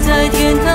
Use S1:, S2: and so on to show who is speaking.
S1: 在天堂